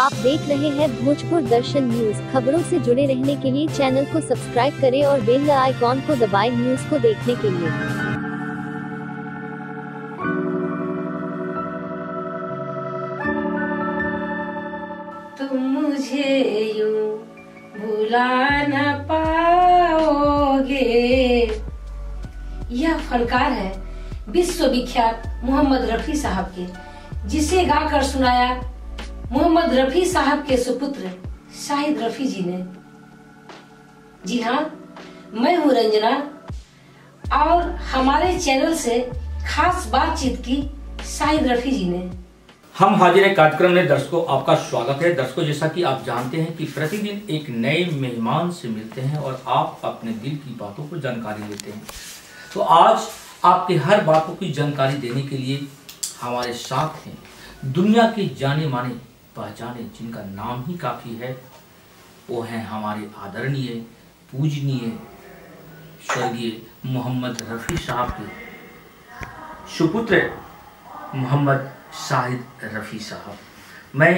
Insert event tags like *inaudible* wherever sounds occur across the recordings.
आप देख रहे हैं भोजपुर दर्शन न्यूज़। खबरों से जुड़े रहने के लिए चैनल को सब्सक्राइब करें और बेल आइकॉन को दबाएँ न्यूज़ को देखने के लिए। तुम मुझे यूँ भुला न पाओगे। यह फनकार है विश्वविख्यात मोहम्मद रफी साहब के, जिसे गाकर सुनाया मोहम्मद रफी साहब के सुपुत्र, शाहिद रफी जी ने। जी हाँ मैं हूँ रंजना, और हमारे चैनल से खास बातचीत की शाहिद रफी जी ने। हम हाजिर हैं कार्यक्रम में। दर्शकों, आपका स्वागत है। दर्शकों, जैसा कि आप जानते हैं कि प्रतिदिन एक नए मेहमान से मिलते हैं और आप अपने दिल की बातों को जानकारी लेते हैं। तो आज आपके हर बातों की जानकारी देने के लिए हमारे साथ हैं। दुनिया के जाने माने पहचाने, जिनका नाम ही काफ़ी है, वो हैं हमारे आदरणीय, पूजनीय, स्वर्गीय मोहम्मद रफ़ी साहब के सुपुत्र मोहम्मद शाहिद रफ़ी साहब। मैं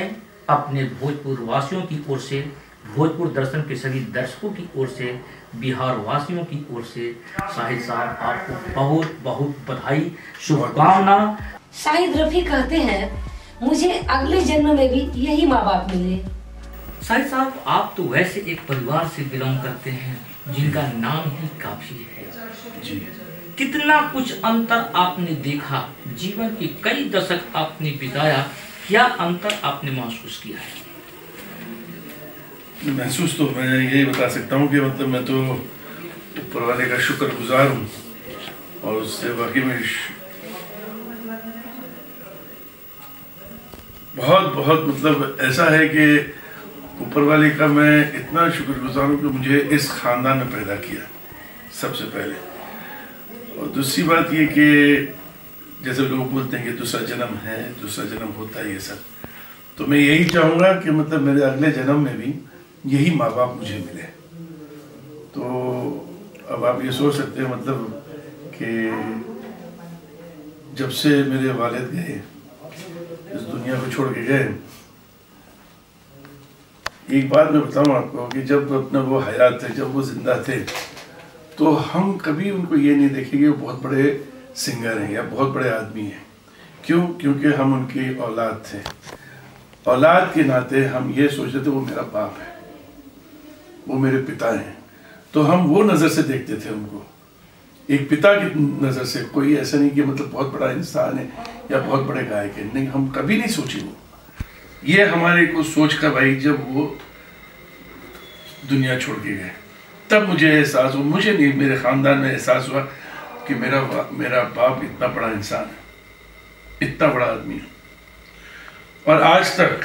अपने भोजपुर वासियों की ओर से, भोजपुर दर्शन के सभी दर्शकों की ओर से बिहार वासियों की ओर से शाहिद साहब आपको बहुत बहुत बधाई, शुभकामना। शाहिद रफी कहते हैं मुझे अगले जन्म में भी यही माँ बाप मिले। शाहिद साहब आप तो वैसे एक परिवार से बिलोंग करते हैं जिनका नाम ही काफ़ी है। जी। कितना कुछ अंतर आपने देखा जीवन के कई दशक आपने बिताया क्या अंतर आपने महसूस किया है? महसूस तो मैं यही बता सकता हूँ कि मतलब मैं तो ऊपर वाले का शुक्रगुजार हूँ और उससे वाकई में बहुत बहुत मतलब ऐसा है कि ऊपर वाले का मैं इतना शुक्रगुजार हूँ कि मुझे इस खानदान में पैदा किया, सबसे पहले। और दूसरी बात ये कि जैसे लोग बोलते हैं कि दूसरा जन्म है, दूसरा जन्म होता है, ये सब। तो मैं यही चाहूँगा कि मतलब मेरे अगले जन्म में भी यही माँ बाप मुझे मिले। तो अब आप ये सोच सकते हैं मतलब कि जब से मेरे वालिद गए दुनिया को छोड़ के गए। एक बात मैं बताऊँ आपको कि जब अपना वो हयात थे, जब वो ज़िंदा थे तो हम कभी उनको ये नहीं देखेंगे वो बहुत बड़े सिंगर हैं या बहुत बड़े आदमी हैं। क्यों? क्योंकि हम उनकी औलाद थे। औलाद के नाते हम ये सोचते थे, वो मेरा बाप है, वो मेरे पिता हैं। तो हम वो नज़र से देखते थे उनको। एक पिता की नज़र से कोई ऐसा नहीं कि मतलब बहुत बड़ा इंसान है या बहुत बड़े गायक है। नहीं, हम कभी नहीं सोचे वो। ये हमारे को सोच का भाई जब वो दुनिया छोड़ के गए, तब मुझे एहसास हुआ, मुझे नहीं, मेरे ख़ानदान में एहसास हुआ कि मेरा मेरा बाप इतना बड़ा इंसान है, इतना बड़ा आदमी है। और आज तक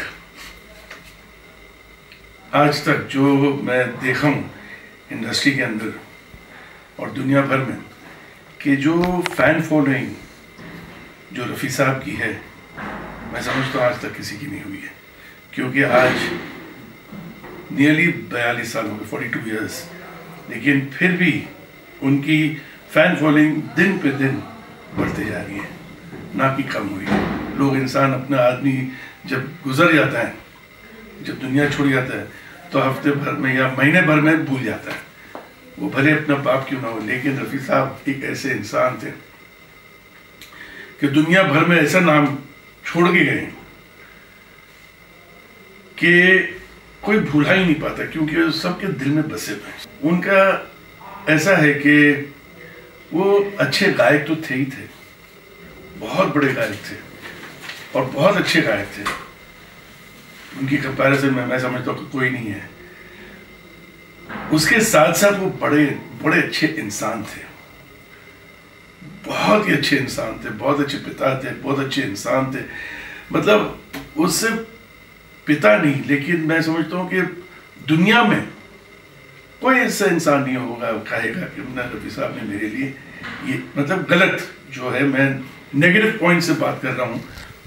आज तक जो मैं देखा हूँ इंडस्ट्री के अंदर और दुनिया भर में कि जो फ़ैन फॉलोइंग जो रफ़ी साहब की है, मैं समझता हूँ आज तक किसी की नहीं हुई है। क्योंकि आज नियरली बयालीस साल हो गए फोर्टी टू ईयर्स लेकिन फिर भी उनकी फ़ैन फॉलोइंग दिन पे दिन बढ़ते जा रही है। ना कि कम हुई। है लोग इंसान अपना आदमी जब गुजर जाता है, जब दुनिया छोड़ जाता है तो हफ़्ते भर में या महीने भर में भूल जाता है। वो भले अपना बाप क्यों ना हो, लेकिन रफ़ी साहब एक ऐसे इंसान थे कि दुनिया भर में ऐसा नाम छोड़ के गए कि कोई भूला ही नहीं पाता, क्योंकि सबके दिल में बसे हुए उनका ऐसा है कि वो अच्छे गायक तो थे ही थे, बहुत बड़े गायक थे और बहुत अच्छे गायक थे। उनकी कंपैरिजन में मैं समझता हूँ कोई नहीं है। उसके साथ साथ वो बड़े बड़े अच्छे इंसान थे। बहुत ही अच्छे इंसान थे, बहुत अच्छे पिता थे, बहुत अच्छे इंसान थे। मतलब उससे पिता नहीं, लेकिन मैं समझता हूँ कि दुनिया में कोई ऐसा इंसान नहीं होगा, कहेगा कि ना रफी साहब ने मेरे लिए ये मतलब गलत जो है, मैं नेगेटिव पॉइंट से बात कर रहा हूँ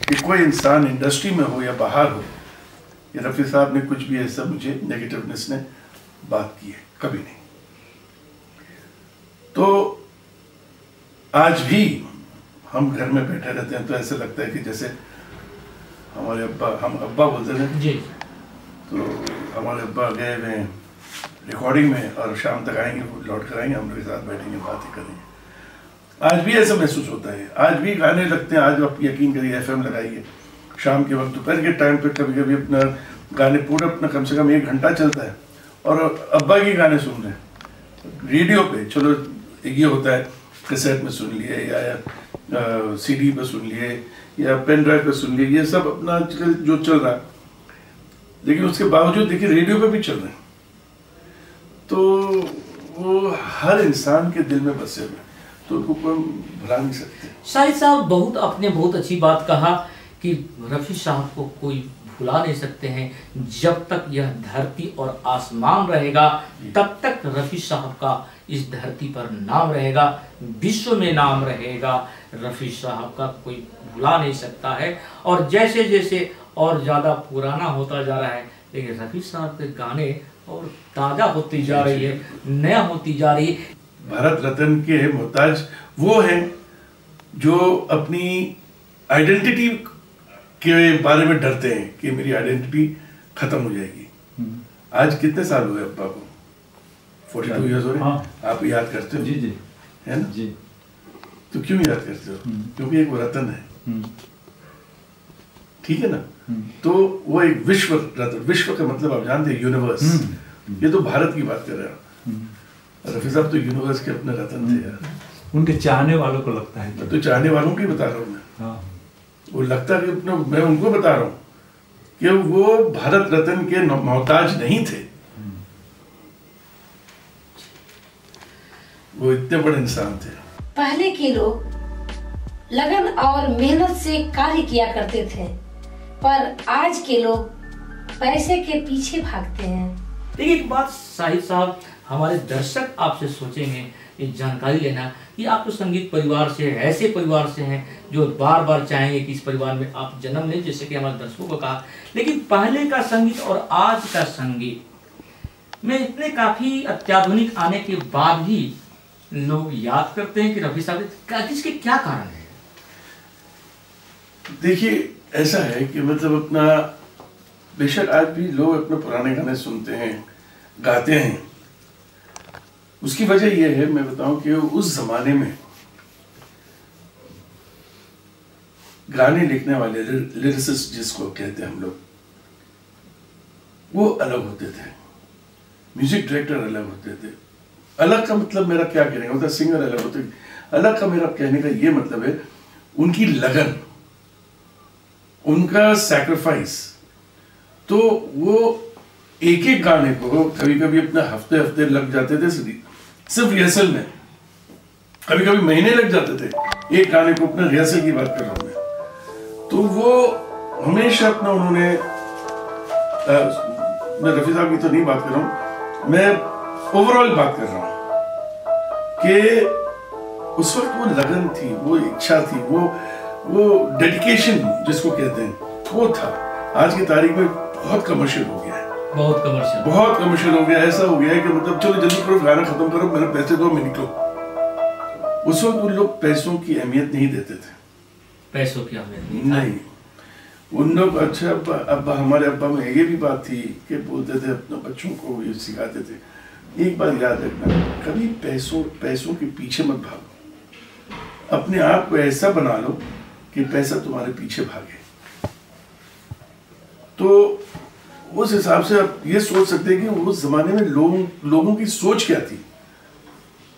कि कोई इंसान इंडस्ट्री में हो या बाहर हो या रफी साहब ने कुछ भी ऐसा मुझे नेगेटिवनेस ने बात की है कभी नहीं। तो आज भी हम घर में बैठे रहते हैं तो ऐसे लगता है कि जैसे हमारे अब्बा हम अब्बा बोलते थे। जी। तो हमारे अब्बा गए हुए हैं रिकॉर्डिंग में और शाम तक आएँगे लौट कर आएँगे हम लोग के साथ बैठेंगे बातें करेंगे। आज भी ऐसा महसूस होता है। आज भी गाने लगते हैं आज आप यकीन करिए एफएम लगाइए। शाम के वक्त दोपहर के टाइम पे कभी कभी अपना गाने पूरा अपना कम से कम एक घंटा चलता है। और अब्बा के गाने सुन रहे रेडियो पे चलो ये होता है कैसेट में सुन लिए या, या सीडी पे सुन लिए या पेन ड्राइव पे सुन लिए ये सब अपना जो चल रहा है। लेकिन उसके बावजूद देखिए रेडियो पे भी चल रहे हैं। तो वो हर इंसान के दिल में बसे हुए तो उनको कोई भुला नहीं सकते। शाहिद साहब बहुत आपने बहुत अच्छी बात कहा कि रफी साहब को कोई भुला नहीं सकते हैं। जब तक यह धरती और आसमान रहेगा, तब तक रफी साहब का इस धरती पर नाम रहेगा, विश्व में नाम रहेगा। रफी साहब का कोई भुला नहीं सकता है। और जैसे जैसे और ज़्यादा पुराना होता जा रहा है, लेकिन रफी साहब के गाने और ताज़ा होती जा रही है, नया होती जा रही है। भारत रत्न के मोहताज वो हैं जो अपनी आइडेंटिटी के बारे में डरते हैं कि मेरी आइडेंटिटी खत्म हो जाएगी। आज कितने साल हुए अब्बा को? फोर्टी टू ईयर्स हो रहे हैं। आप याद करते हो? जी जी। है ना? जी। तो क्यों याद करते हो? क्योंकि एक वो रतन है। ठीक है ना? तो वो एक विश्व रत्न विश्व का मतलब आप जानते हैं यूनिवर्स ये तो भारत की बात कर रहे हो रफी साहब तो यूनिवर्स के अपने रतन थे यार। उनके चाहने वालों को लगता है। तो चाहने वालों की बता रहा हूँ मैं। हाँ। वो लगता कि अपने मैं उनको बता रहा हूँ कि वो भारत रत्न के मोहताज नहीं थे। वो इतने बड़े इंसान थे। पहले के लोग लगन और मेहनत से कार्य किया करते थे पर आज के लोग पैसे के पीछे भागते हैं। देखिए एक बात साहिब साहब हमारे दर्शक आपसे सोचेंगे, ये जानकारी लेना कि आप तो संगीत परिवार से ऐसे परिवार से हैं जो बार बार चाहेंगे कि इस परिवार में आप जन्म लें, जैसे कि हमारे दर्शकों को कहा। लेकिन पहले का संगीत और आज का संगीत में इतने काफ़ी अत्याधुनिक आने के बाद भी लोग याद करते हैं कि रफी साहब इसके क्या कारण है? देखिए, ऐसा है कि मतलब अपना, बेशक आज भी लोग अपने पुराने गाने सुनते हैं, गाते हैं। उसकी वजह यह है, मैं बताऊँ कि उस जमाने में गाने लिखने वाले लिरिसिस्ट जिसको कहते हैं हम लोग, वो अलग होते थे। म्यूज़िक डायरेक्टर अलग होते थे। अलग का मतलब मेरा क्या कहने का, होता सिंगर अलग होते अलग का मेरा कहने का ये मतलब है, उनकी लगन, उनका सैक्रिफाइस तो वो एक एक गाने को कभी कभी अपने हफ़्ते हफ़्ते लग जाते थे सिर्फ़ रिहर्सल में। कभी कभी महीने लग जाते थे। एक गाने को अपने रिहर्सल की बात कर रहा हूँ मैं। तो वो हमेशा अपना उन्होंने मैं रफी साहब की तो नहीं बात कर रहा हूँ। मैं ओवरऑल बात कर रहा हूँ कि उस वक्त वो लगन थी, वो इच्छा थी, वो वो डेडिकेशन जिसको कहते हैं, वो था। आज की तारीख में बहुत कमर्शियल है बहुत कमर्शियल बहुत कमर्शियल हो गया ऐसा हो गया है कि मतलब चलो जल्दी करो गाना खत्म करो मेरे पैसे दो मैं निकलो। उस वक्त उन लोग पैसों की अहमियत नहीं देते थे। पैसों की अहमियत नहीं नहीं। उन लोग अच्छा अब्बा अब्बा हमारे अब्बा में ये भी बात थी कि बोलते थे अपने बच्चों को ये सिखाते थे। एक बात याद रखना कभी पैसों पैसों के पीछे मत भागो। अपने आप को ऐसा बना लो कि पैसा तुम्हारे पीछे भागे। तो उस हिसाब से आप ये सोच सकते हैं कि उस जमाने में लोगों लोगों की सोच क्या थी?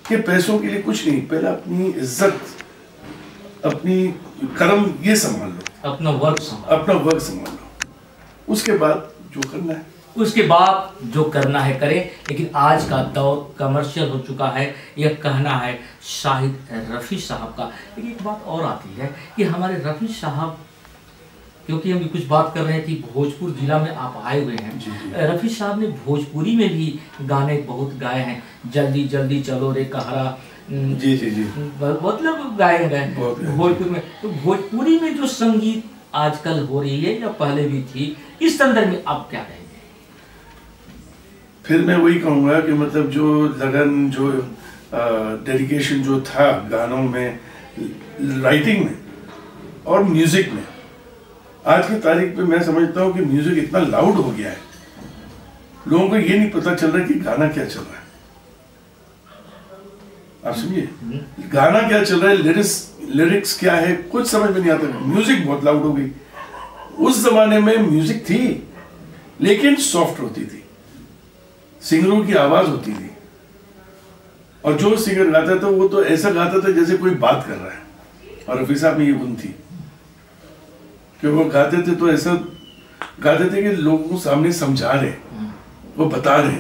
कि पैसों के लिए कुछ नहीं पहले अपनी इज़्ज़त अपनी कर्म ये संभाल लो। अपना वर्क संभाल। अपना वर्क संभाल लो। उसके बाद जो करना है। उसके बाद जो करना है करें लेकिन आज का दौर कमर्शियल हो चुका है यह कहना है शाहिद रफ़ी साहब का। लेकिन एक बात और आती है कि हमारे रफ़ी साहब क्योंकि हम कुछ बात कर रहे हैं कि भोजपुर जिला में आप आए हुए हैं। रफ़ी साहब ने भोजपुरी में भी गाने बहुत गाए हैं। जल्दी जल्दी चलो रे कहरा। जी जी जी। मतलब गाए गए भोजपुर में। तो भोजपुरी में जो संगीत आजकल हो रही है या पहले भी थी इस संदर्भ में आप क्या कहेंगे? फिर मैं वही कहूँगा कि मतलब जो लगन जो डेडिकेशन जो था गानों में राइटिंग में और म्यूज़िक में आज की तारीख पे मैं समझता हूँ कि म्यूज़िक इतना लाउड हो गया है। लोगों को ये नहीं पता चल रहा कि गाना क्या चल रहा है। आप समझिए गाना क्या चल रहा है लिरिक्स लिरिक्स क्या है, कुछ समझ में नहीं आता। म्यूज़िक बहुत लाउड हो गई। उस जमाने में म्यूज़िक थी, लेकिन सॉफ्ट होती थी। सिंगरों की आवाज़ होती थी। और जो सिंगर गाता था, वो तो ऐसा गाता था जैसे कोई बात कर रहा है। और रफी साहब में ये गुण थी। कि वो गाते थे तो ऐसा गाते थे कि लोगों को सामने समझा रहे वो बता रहे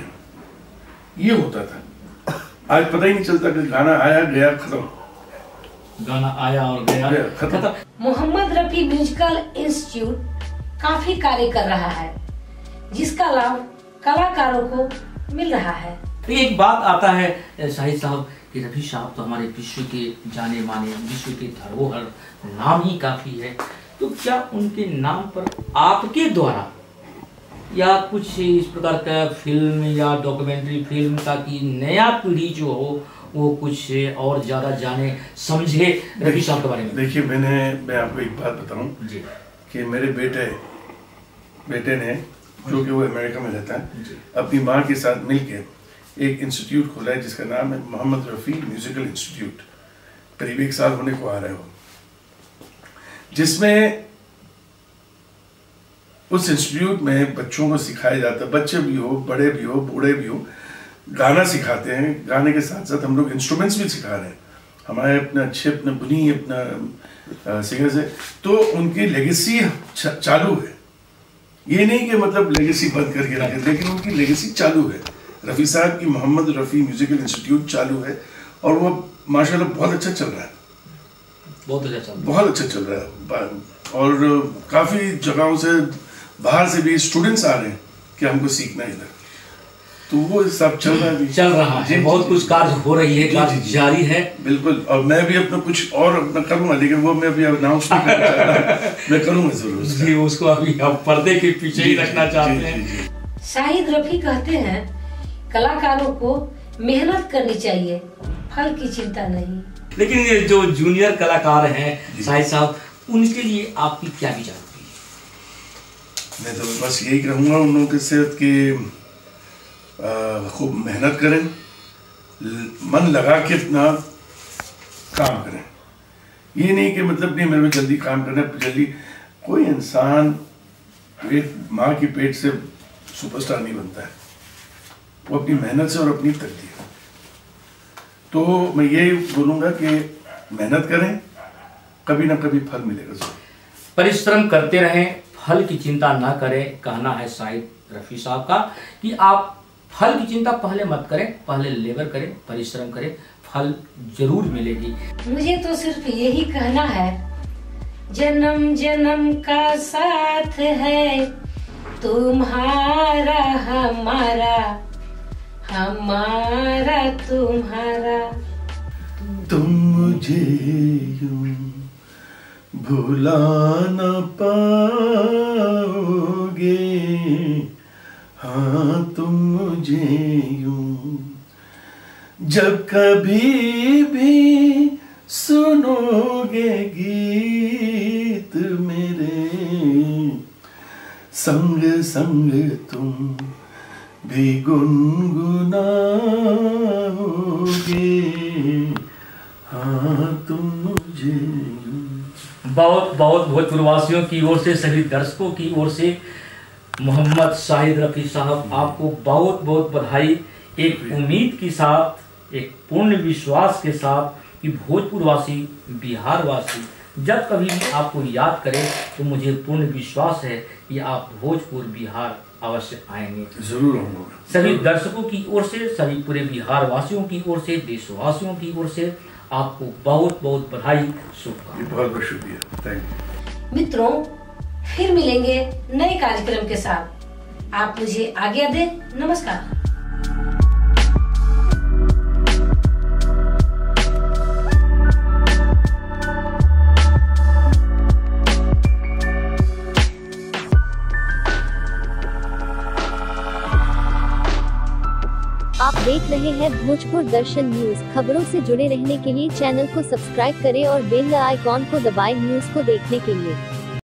ये होता था। आज पता ही नहीं चलता कि गाना आया गया खत्म। गाना आया और गया। गया, खत्म। मोहम्मद रफी म्यूजिकल इंस्टीट्यूट काफ़ी कार्य कर रहा है जिसका लाभ कलाकारों को मिल रहा है। तो एक बात आता है शाहिद साहब कि रफी साहब तो हमारे विश्व के जाने माने विश्व के धरोहर नाम ही काफ़ी है। तो क्या उनके नाम पर आपके द्वारा या कुछ इस प्रकार का फ़िल्म या डॉक्यूमेंट्री फ़िल्म ताकि नया पीढ़ी जो हो वो कुछ और ज़्यादा जाने समझे रफी साहब के बारे में? देखिए मैंने मैं आपको एक बात बताऊँ जी। कि मेरे बेटे बेटे ने जो कि वो अमेरिका में रहता है अपनी माँ के साथ मिलके एक इंस्टीट्यूट खोला है जिसका नाम है मोहम्मद रफ़ी म्यूजिकल इंस्टीट्यूट करीब एक साल होने को आ रहा है। वो जिसमें उस इंस्टीट्यूट में बच्चों को सिखाया जाता है। बच्चे भी हो, बड़े भी हो, बूढ़े भी हो, गाना सिखाते हैं। गाने के साथ साथ हम लोग इंस्ट्रूमेंट्स भी सिखा रहे हैं। हमारे अपने अच्छे, अपने बुनी, अपना सिंगर्स है। तो उनकी लेगेसी चालू है। ये नहीं कि मतलब लेगेसी बंद करके रखे, लेकिन उनकी लेगेसी चालू है। रफ़ी साहब की मोहम्मद रफ़ी म्यूजिकल इंस्टीट्यूट चालू है और वो माशाल्लाह बहुत अच्छा चल रहा है। बहुत अच्छा चल बहुत अच्छा चल रहा है। और काफ़ी जगहों से बाहर से भी स्टूडेंट्स आ रहे हैं कि हमको सीखना है इधर। तो वो सब चल रहा है चल रहा है। बहुत कुछ कार्य हो रही है कार्य। जारी है। बिल्कुल। और मैं भी अपना कुछ और अपना करूँगा लेकिन वो मैं अभी अनाउंस नहीं करना चाहता। *laughs* मैं करूँगा ज़रूर जी उसको अभी आप पर्दे के पीछे ही रखना चाहते हैं। शाहिद रफी कहते हैं कलाकारों को मेहनत करनी चाहिए फल की चिंता नहीं। लेकिन ये जो जूनियर कलाकार हैं शाहिद साहब उनके लिए आपकी क्या विचार मैं तो बस यही कहूँगा उन लोगों के सेहत की खूब मेहनत करें मन लगा के अपना काम करें। ये नहीं कि मतलब नहीं मेरे को जल्दी काम करना जल्दी कोई इंसान पेट माँ के पेट से सुपरस्टार नहीं बनता है। वो अपनी मेहनत से और अपनी तकदीर तो मैं ये बोलूँगा कि मेहनत करें कभी ना कभी फल मिलेगा ज़रूर। परिश्रम करते रहें फल की चिंता ना करें कहना है शाहिद रफी साहब का कि आप फल की चिंता पहले मत करें पहले लेबर करें परिश्रम करें फल ज़रूर मिलेगी। मुझे तो सिर्फ़ यही कहना है जन्म जन्म का साथ है तुम्हारा हमारा। हमारा तुम्हारा। तुम मुझे यूँ भुला न पाओगे। हाँ तुम मुझे यूँ जब कभी भी सुनोगे गीत मेरे। संग संग तुम भी गुनगुनाओगे हाँ तुम मुझे। बहुत बहुत भोजपुरवासियों की ओर से सभी दर्शकों की ओर से मोहम्मद शाहिद रफी साहब आपको बहुत बहुत बधाई। एक उम्मीद के साथ एक पूर्ण विश्वास के साथ कि भोजपुरवासी बिहारवासी जब कभी भी आपको याद करें तो मुझे पूर्ण विश्वास है कि आप भोजपुर बिहार अवश्य आएँगे। ज़रूर होंगे। सभी दर्शकों की ओर से सभी पूरे बिहार वासियों की ओर से देशवासियों की ओर से आपको बहुत बहुत बधाई शुभकामनाएँ। बहुत बहुत शुक्रिया। थैंक यू मित्रों फिर मिलेंगे नए कार्यक्रम के साथ। आप मुझे आज्ञा दें। नमस्कार। देख रहे हैं भोजपुर दर्शन न्यूज़। खबरों से जुड़े रहने के लिए चैनल को सब्सक्राइब करें और बेल आइकॉन को दबाएँ न्यूज़ को देखने के लिए।